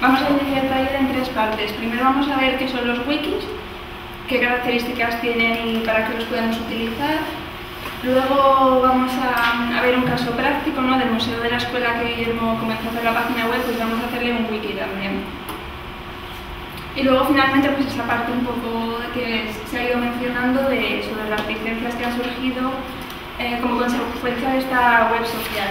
Vamos a dividir el taller en tres partes. Primero vamos a ver qué son los wikis, qué características tienen y para qué los podemos utilizar. Luego vamos a, ver un caso práctico ¿no? del museo de la escuela que Guillermo comenzó a hacer la página web, pues vamos a hacerle un wiki también. Y luego finalmente pues esa parte un poco que se ha ido mencionando de, sobre las licencias que han surgido eh, como consecuencia de esta web social.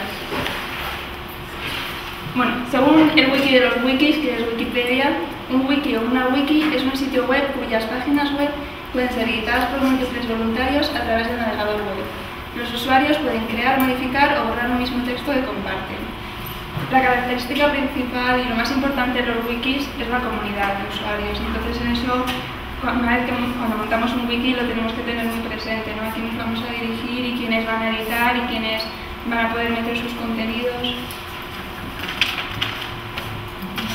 Bueno, según el wiki de los wikis, que es Wikipedia, un wiki o una wiki es un sitio web cuyas páginas web pueden ser editadas por múltiples voluntarios a través del navegador web. Usuarios pueden crear, modificar o borrar un mismo texto que comparten. La característica principal y lo más importante de los wikis es la comunidad de usuarios. Entonces, en eso, una vez que cuando montamos un wiki lo tenemos que tener muy presente, ¿no? A quiénes vamos a dirigir y quiénes van a editar y quiénes van a poder meter sus contenidos.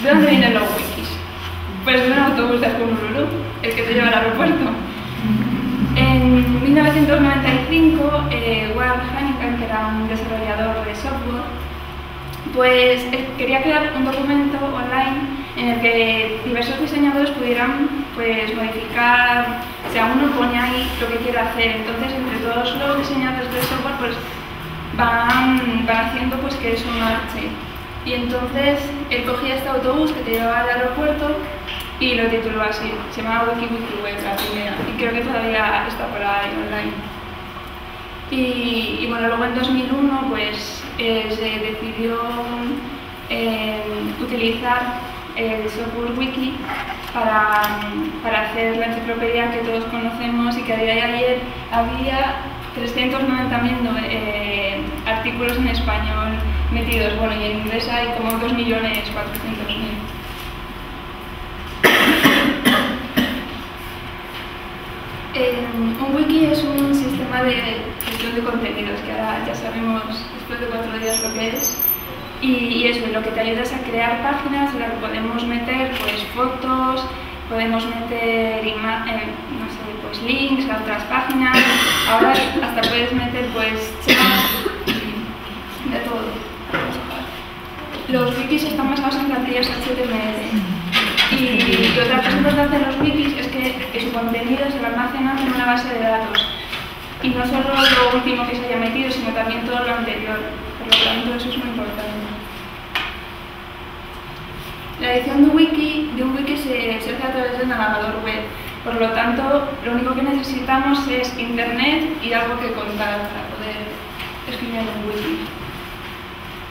¿De dónde vienen los wikis? Pues de un autobús de Honolulu, el que te lleva al aeropuerto. En 1995, eh, Walt Hannigan, que era un desarrollador de software, pues quería crear un documento online en el que diversos diseñadores pudieran pues, modificar, o sea, uno pone ahí lo que quiere hacer, entonces entre todos los diseñadores de software pues, van, van haciendo pues, que eso marche. Y entonces él cogía este autobús que te llevaba al aeropuerto y lo tituló así, se llama WikiWikiWeb la primera, y creo que todavía está por ahí online. Y, bueno, luego en 2001 pues eh, se decidió eh, utilizar el software wiki para, para, hacer la enciclopedia que todos conocemos y que a día de ayer había 390.000 eh, artículos en español metidos, bueno, y en inglés hay como 2.400.000. Eh, un wiki es un sistema de gestión de contenidos, que ahora ya sabemos después de cuatro días lo que es. Y, y eso, lo que te ayuda a crear páginas en las que podemos meter pues, fotos, podemos meter eh, no sé, pues, links a otras páginas, ahora hasta puedes meter pues chats, de todo. Los wikis están basados en plantillas HTML. Y otra cosa importante de los wikis es que su contenido se almacena en una base de datos. Y no solo lo último que se haya metido, sino también todo lo anterior. Por lo tanto, eso es muy importante. La edición de wiki, de un wiki se, se hace a través del navegador web. Por lo tanto, lo único que necesitamos es internet y algo que contar para poder escribir un wiki.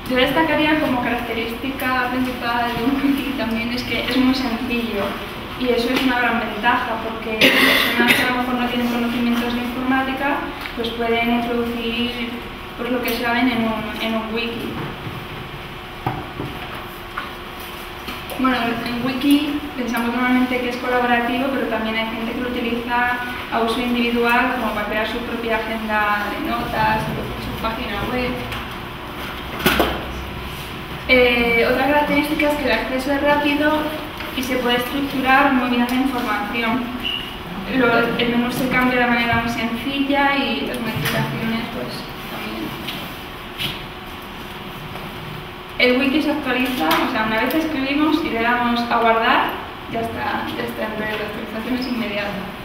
Yo destacaría como característica principal de un wiki también es que es muy sencillo y eso es una gran ventaja porque personas que a lo mejor no tienen conocimientos de informática pues pueden introducir pues, lo que saben en un, en un wiki. Bueno, en Wiki pensamos normalmente que es colaborativo, pero también hay gente que lo utiliza a uso individual como para crear su propia agenda de notas, su página web. Eh, otra característica es que el acceso es rápido y se puede estructurar muy bien la información. El menú se cambia de manera muy sencilla y las modificaciones pues también. El wiki se actualiza, o sea, una vez escribimos y le damos a guardar, ya está, ya está en red, la actualización es inmediata.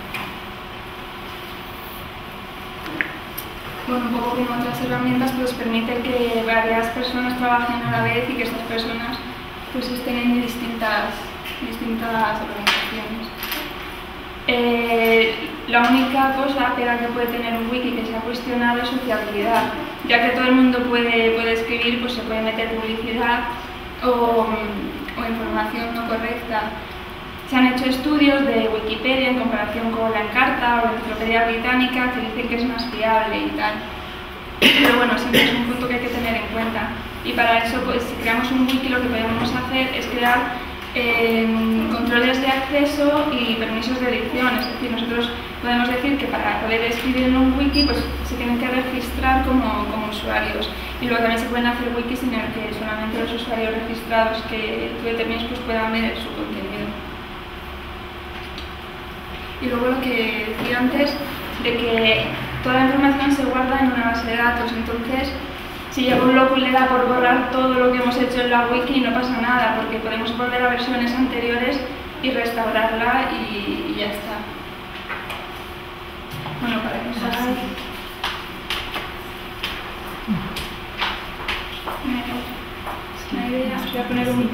Bueno, un poco como otras herramientas, pues permite que varias personas trabajen a la vez y que estas personas pues estén en distintas, distintas organizaciones. Eh, la única cosa pega que puede tener un wiki que se ha cuestionado es su fiabilidad, ya que todo el mundo puede, puede escribir, pues se puede meter publicidad o, o información no correcta. Se han hecho estudios de Wikipedia en comparación con la Encarta o la Enciclopedia Británica que dicen que es más fiable y tal. Pero bueno, siempre es un punto que hay que tener en cuenta. Y para eso, pues si creamos un wiki, lo que podemos hacer es crear em, controles de acceso y permisos de edición. Es decir, nosotros podemos decir que para poder escribir en un wiki pues, se tienen que registrar como, como usuarios. Y luego también se pueden hacer wikis en el que solamente los usuarios registrados que tú determines pues, puedan ver su contenido. Y luego lo que decía antes, de que toda la información se guarda en una base de datos, entonces si llega un loco y le da por borrar todo lo que hemos hecho en la wiki no pasa nada, porque podemos volver a versiones anteriores y restaurarla y, ya está. Bueno, para empezar... Una idea, voy a poner un...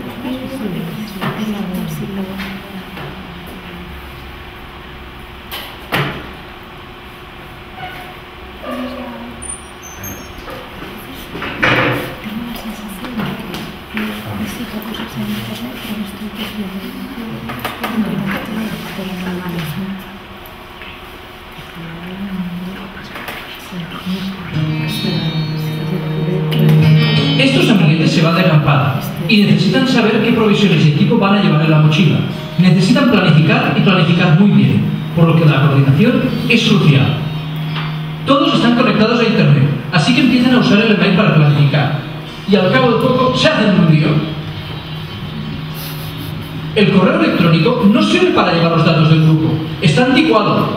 Estos amiguetes se van de acampada y necesitan saber qué provisiones y equipo van a llevar en la mochila. Necesitan planificar y planificar muy bien, por lo que la coordinación es crucial. Todos están conectados a Internet, así que empiezan a usar el email para planificar. Y al cabo de poco se hacen un lío. El correo electrónico no sirve para llevar los datos del grupo, está anticuado.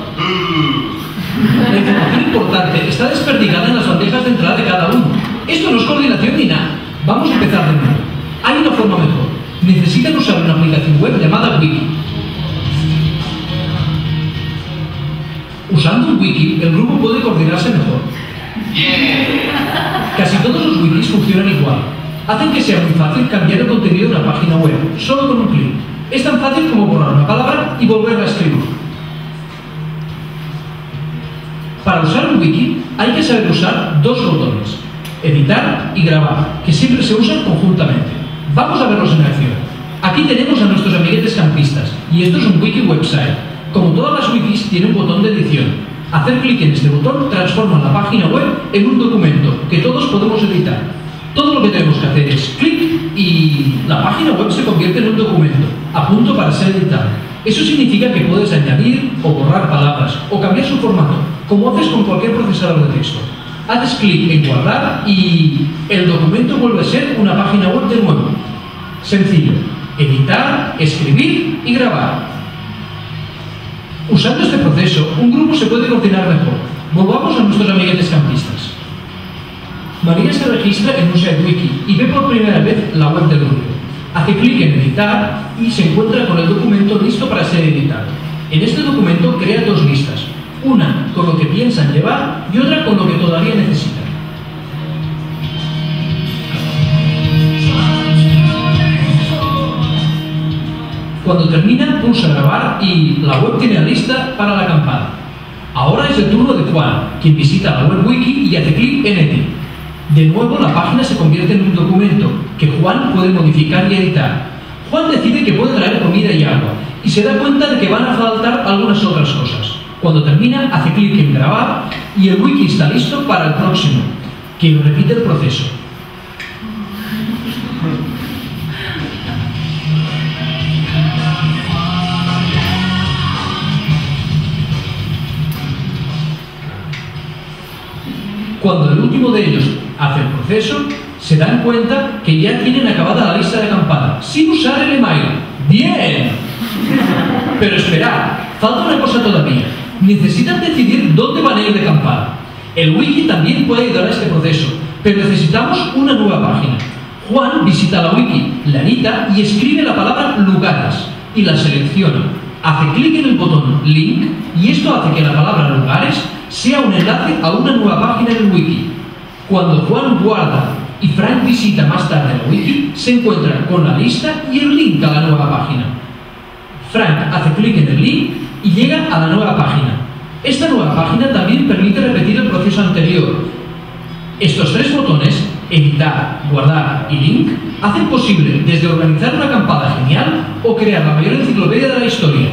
Importante está desperdigada en las bandejas de entrada de cada uno. Esto no es coordinación ni nada. Vamos a empezar de nuevo. Hay una forma mejor. Necesitan usar una aplicación web llamada Wiki. Usando un wiki, el grupo puede coordinarse mejor. Casi todos los wikis funcionan igual. Hacen que sea muy fácil cambiar el contenido de una página web, solo con un clic. Es tan fácil como borrar una palabra y volverla a escribir. Para usar un wiki hay que saber usar dos botones, editar y grabar, que siempre se usan conjuntamente. Vamos a verlos en acción. Aquí tenemos a nuestros amiguetes campistas y esto es un wiki website. Como todas las wikis, tiene un botón de edición. Hacer clic en este botón transforma la página web en un documento que todos podemos editar. Todo lo que tenemos que hacer es clic y la página web se convierte en un documento, a punto para ser editado. Eso significa que puedes añadir o borrar palabras o cambiar su formato, como haces con cualquier procesador de texto. Haces clic en guardar y el documento vuelve a ser una página web de nuevo. Sencillo. Editar, escribir y grabar. Usando este proceso, un grupo se puede coordinar mejor. Volvamos a nuestros amiguetes campistas. María se registra en un site wiki y ve por primera vez la web del grupo. Hace clic en editar y se encuentra con el documento listo para ser editado. En este documento crea dos listas, una con lo que piensan llevar y otra con lo que todavía necesitan. Cuando termina, pulsa grabar y la web tiene la lista para la acampada. Ahora es el turno de Juan, quien visita la web wiki y hace clic en Edit. De nuevo, la página se convierte en un documento que Juan puede modificar y editar. Juan decide que puede traer comida y agua y se da cuenta de que van a faltar algunas otras cosas. Cuando termina, hace clic en grabar y el wiki está listo para el próximo, quien repite el proceso. Cuando el último de ellos hace el proceso, se dan cuenta que ya tienen acabada la lista de acampada, sin usar el email. ¡Bien! Pero esperad, falta una cosa todavía. Necesitan decidir dónde van a ir de acampada. El wiki también puede ayudar a este proceso, pero necesitamos una nueva página. Juan visita la wiki, la edita y escribe la palabra lugares y la selecciona. Hace clic en el botón link y esto hace que la palabra lugares sea un enlace a una nueva página del wiki. Cuando Juan guarda y Frank visita más tarde la wiki, se encuentra con la lista y el link a la nueva página. Frank hace clic en el link y llega a la nueva página. Esta nueva página también permite repetir el proceso anterior. Estos tres botones, editar, guardar y link, hacen posible desde organizar una acampada genial o crear la mayor enciclopedia de la historia.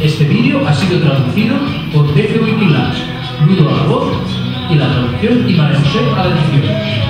Este vídeo ha sido traducido por DF Wikilabs, Ludo a la voz y la traducción y María José a la edición.